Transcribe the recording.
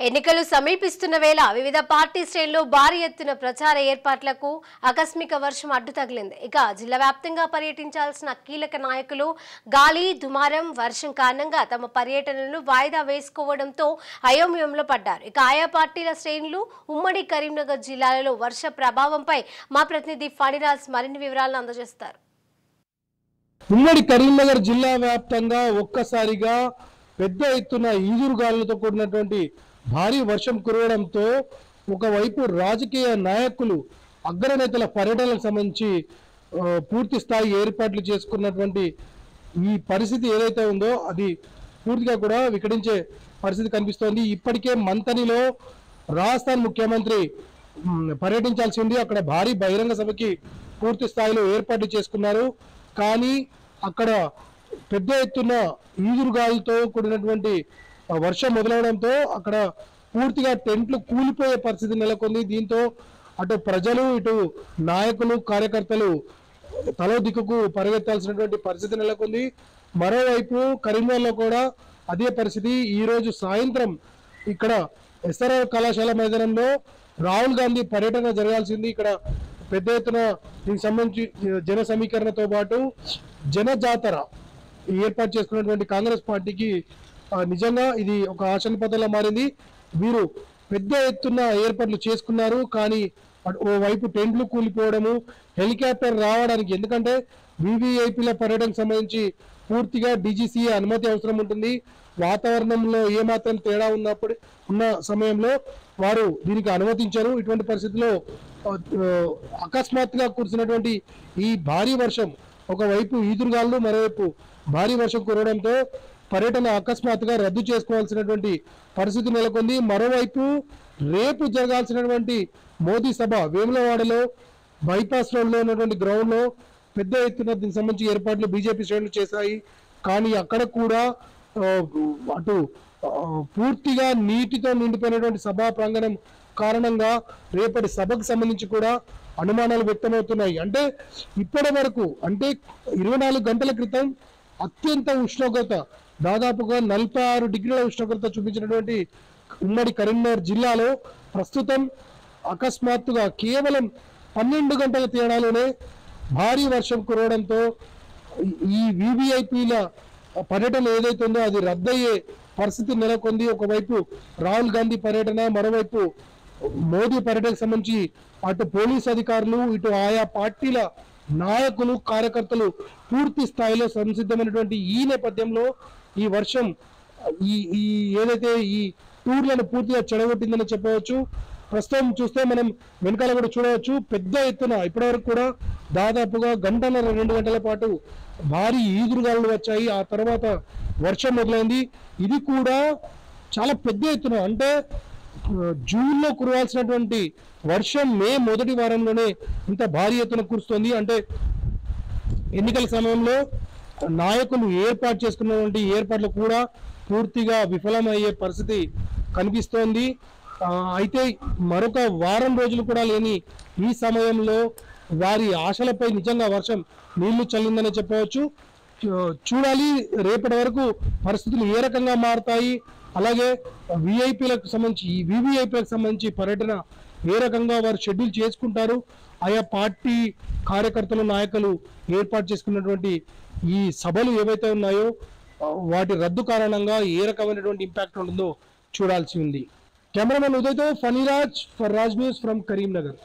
ఎన్నికలు సమీపిస్తున్న వేళ వివిధ పార్టీ శ్రేణులు భారీ ఎత్తున ప్రచార ఏర్పాట్లకు ఆకస్మిక వర్షం అడ్డు తగిలింది. ఇక జిల్లా వ్యాప్తంగా పర్యటించాల్సిన కీలక నాయకులు గాలి దుమారం వర్షం కారణంగా తమ పర్యటనలను వాయిదా వేసుకోవడంతో అయోమయంలో పడ్డారు. ఇక ఆయా పార్టీల శ్రేణులు ఉమ్మడి కరీంనగర్ జిల్లాలలో వర్ష ప్రభావంపై మా ప్రతినిధి ఫణిరాజ్ మరిన్ని వివరాలను అందజేస్తారు. ఉమ్మడి కరీంనగర్ జిల్లా వ్యాప్తంగా ఒక్కసారిగా పెద్ద ఎత్తున ఈదురుగాలులతో కూడినటువంటి భారీ వర్షం కురవడంతో ఒకవైపు రాజకీయ నాయకులు అగ్రనేతల పర్యటనలకు సంబంధించి పూర్తి స్థాయి ఏర్పాట్లు చేసుకున్నటువంటి ఈ పరిస్థితి ఏదైతే ఉందో అది పూర్తిగా కూడా వికటించే పరిస్థితి కనిపిస్తోంది. ఇప్పటికే మంతనిలో రాజస్థాన్ ముఖ్యమంత్రి పర్యటించాల్సి ఉంది. అక్కడ భారీ బహిరంగ సభకి పూర్తి స్థాయిలో ఏర్పాట్లు చేసుకున్నారు. కానీ అక్కడ పెద్ద ఎత్తున ఈదురుగాలతో కూడినటువంటి వర్షం మొదలవడంతో అక్కడ పూర్తిగా టెంట్లు కూలిపోయే పరిస్థితి నెలకొంది. దీంతో అటు ప్రజలు ఇటు నాయకులు కార్యకర్తలు తలో దిక్కుకు పరిగెత్తాల్సినటువంటి పరిస్థితి నెలకొంది. మరోవైపు కరీంనగర్లో కూడా అదే పరిస్థితి. ఈరోజు సాయంత్రం ఇక్కడ ఎస్ఆర్ఆర్ కళాశాల మైదానంలో రాహుల్ గాంధీ పర్యటన జరగాల్సింది. ఇక్కడ పెద్ద ఎత్తున దీనికి సంబంధించి జన సమీకరణతో పాటు జన జాతర ఏర్పాటు చేసుకున్నటువంటి కాంగ్రెస్ పార్టీకి నిజంగా ఇది ఒక ఆశనిపథంలా మారింది. వీరు పెద్ద ఎత్తున ఏర్పాట్లు చేసుకున్నారు. కానీ ఓవైపు టెంట్లు కూలిపోవడము హెలికాప్టర్ రావడానికి ఎందుకంటే వివిఐపీల పర్యటనకు సంబంధించి పూర్తిగా డీజీసీఏ అనుమతి అవసరం ఉంటుంది. వాతావరణంలో ఏమాత్రం తేడా ఉన్నప్పుడు ఉన్న సమయంలో వారు దీనికి అనుమతించారు. ఇటువంటి పరిస్థితుల్లో అకస్మాత్తుగా కురిసినటువంటి ఈ భారీ వర్షం ఒకవైపు ఈదురుగాళ్ళు మరోవైపు భారీ వర్షం కురవడంతో పర్యటన అకస్మాత్తుగా రద్దు చేసుకోవాల్సినటువంటి పరిస్థితి నెలకొంది. మరోవైపు రేపు జరగాల్సినటువంటి మోదీ సభ వేములవాడలో బైపాస్ రోడ్లో ఉన్నటువంటి గ్రౌండ్లో పెద్ద ఎత్తున దీనికి సంబంధించి ఏర్పాట్లు బీజేపీ శ్రేణులు చేశాయి. కానీ అక్కడ కూడా అటు పూర్తిగా నీటితో నిండిపోయినటువంటి సభా ప్రాంగణం కారణంగా రేపటి సభకు సంబంధించి కూడా అనుమానాలు వ్యక్తమవుతున్నాయి. అంటే ఇప్పటి వరకు అంటే ఇరవై నాలుగు గంటల క్రితం అత్యంత ఉష్ణోగ్రత దాదాపుగా నలభై ఆరు డిగ్రీల ఉష్ణోగ్రత చూపించినటువంటి ఉమ్మడి కరీంనగర్ జిల్లాలో ప్రస్తుతం అకస్మాత్తుగా కేవలం పన్నెండు గంటల తేడాలోనే భారీ వర్షం కురవడంతో ఈ- ఈ వివిఐపీల పర్యటన ఏదైతే ఉందో అది రద్దయ్యే పరిస్థితి నెలకొంది. ఒకవైపు రాహుల్ గాంధీ పర్యటన మరోవైపు మోదీ పర్యటనకు సంబంధించి అటు పోలీస్ అధికారులు ఇటు ఆయా పార్టీల నాయకులు కార్యకర్తలు పూర్తి స్థాయిలో సంసిద్ధమైనటువంటి ఈ నేపథ్యంలో ఈ వర్షం ఈ ఈ ఏదైతే ఈ టూర్లను పూర్తిగా చెడగొట్టిందని చెప్పవచ్చు. ప్రస్తుతం చూస్తే మనం వెనకాల కూడా చూడవచ్చు. పెద్ద ఎత్తున ఇప్పటివరకు కూడా దాదాపుగా గంటన్నర రెండు గంటల పాటు భారీ ఈదురుగాలు వచ్చాయి. ఆ తర్వాత వర్షం మొదలైంది. ఇది కూడా చాలా పెద్ద ఎత్తున అంటే జూన్లో కురవాల్సినటువంటి వర్షం మే మొదటి వారంలోనే ఇంత భారీ ఎత్తున కురుస్తుంది. అంటే ఎన్నికల సమయంలో నాయకులు ఏర్పాటు చేసుకున్నటువంటి ఏర్పాట్లు కూడా పూర్తిగా విఫలమయ్యే పరిస్థితి కనిపిస్తోంది. అయితే మరొక వారం రోజులు కూడా లేని ఈ సమయంలో వారి ఆశలపై నిజంగా వర్షం నీళ్ళు చల్లిందని చెప్పవచ్చు. చూడాలి రేపటి వరకు పరిస్థితులు ఏ రకంగా మారుతాయి అలాగే విఐపీలకు సంబంధించి ఈ వివిఐపీలకు సంబంధించి పర్యటన ఏ రకంగా వారు షెడ్యూల్ చేసుకుంటారు ఆయా పార్టీ కార్యకర్తలు నాయకులు ఏర్పాటు చేసుకున్నటువంటి ఈ సభలు ఏవైతే ఉన్నాయో వాటి రద్దు కారణంగా ఏ రకమైనటువంటి ఇంపాక్ట్ ఉంటుందో చూడాల్సి ఉంది. Cameraman ఉదయ్తో Phaniraj for Raj news from Karimnagar.